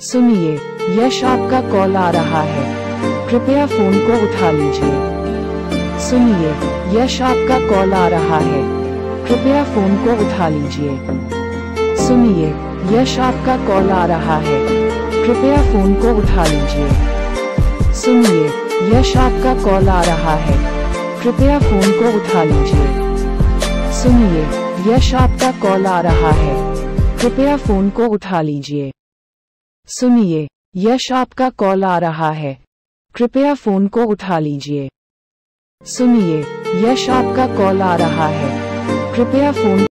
सुनिए, यश आपका कॉल आ रहा है। कृपया फ़ोन को उठा लीजिए। सुनिए, यश आपका कॉल आ रहा है। कृपया फ़ोन को उठा लीजिए। सुनिए, यश आपका कॉल आ रहा है। कृपया फ़ोन को उठा लीजिए। सुनिए, यश आपका कॉल आ रहा है। कृपया फ़ोन को उठा लीजिए। सुनिए, यश आपका कॉल आ रहा है। कृपया फ़ोन को उठा लीजिए। सुनिए, यश आपका कॉल आ रहा है। कृपया फ़ोन को उठा लीजिए। सुनिए, यश आपका कॉल आ रहा है। कृपया फ़ोन